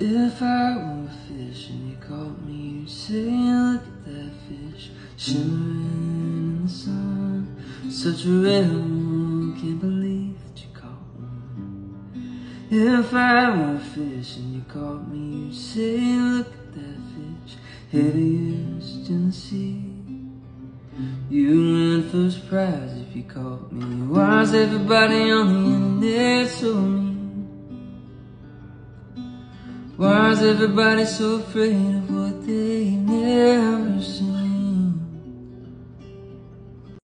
If I were a fish and you caught me, you'd say, look at that fish shimmering in the sun. Such a rare one, can't believe that you caught one. If I were a fish and you caught me, you'd say, look at that fish heaviest in the sea. You win first prize if you caught me. Why's everybody on the internet so mean? Why's everybody so afraid of what they never?